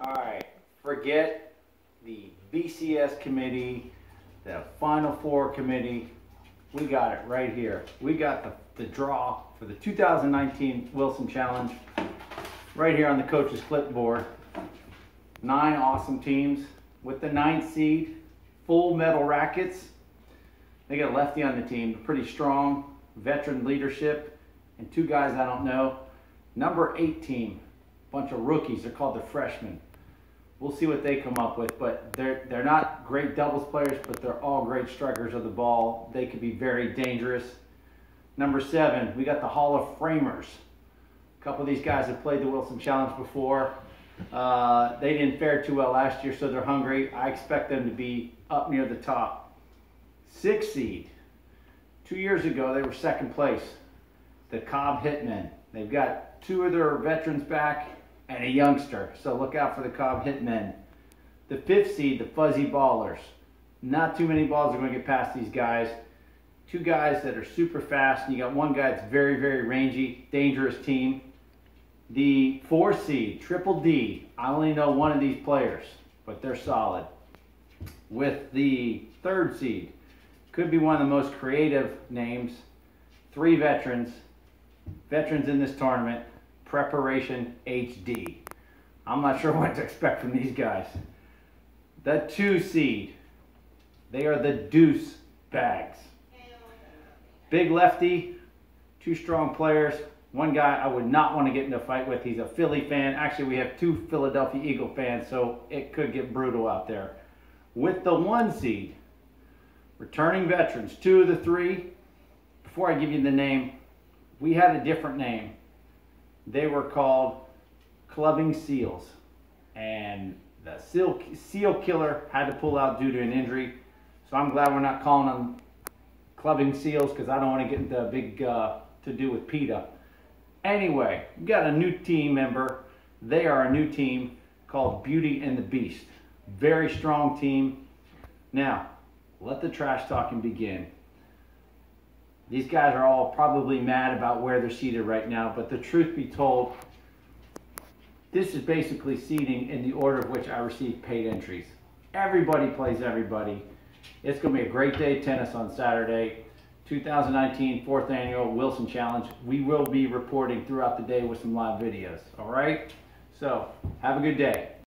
All right, forget the BCS committee, the Final Four committee. We got it right here. We got the, the draw for the 2019 Wilson Challenge right here on the coach's clipboard. Nine awesome teams with the ninth seed, full metal rackets. They got a lefty on the team, pretty strong, veteran leadership, and two guys I don't know. Number eight team, bunch of rookies. They're called the freshmen. We'll see what they come up with, but they're they're not great doubles players, but they're all great strikers of the ball. They could be very dangerous. Number seven, we got the Hall of Framers. A couple of these guys have played the Wilson Challenge before. Uh, they didn't fare too well last year, so they're hungry. I expect them to be up near the top. Six seed. Two years ago, they were second place. The Cobb Hitmen. They've got two of their veterans back and a youngster. So look out for the Cobb Hitmen. The fifth seed, the Fuzzy Ballers. Not too many balls are going to get past these guys. Two guys that are super fast, and you got one guy that's very, very rangy, dangerous team. The four seed, Triple D. I only know one of these players, but they're solid. With the third seed, could be one of the most creative names. Three veterans, veterans in this tournament. Preparation HD. I'm not sure what to expect from these guys. The two seed, they are the Deuce Bags. Big lefty, two strong players. One guy I would not want to get in a fight with. He's a Philly fan. Actually, we have two Philadelphia Eagle fans, so it could get brutal out there. With the one seed, returning veterans, two of the three. Before I give you the name, we had a different name. They were called Clubbing Seals. And the seal, seal killer had to pull out due to an injury. So I'm glad we're not calling them Clubbing Seals because I don't want to get into a big uh, to do with PETA. Anyway, we got a new team member. They are a new team called Beauty and the Beast. Very strong team. Now, let the trash talking begin. These guys are all probably mad about where they're seated right now, but the truth be told, this is basically seating in the order of which I receive paid entries. Everybody plays everybody. It's going to be a great day of tennis on Saturday. 2019 fourth annual Wilson Challenge. We will be reporting throughout the day with some live videos. All right? So, have a good day.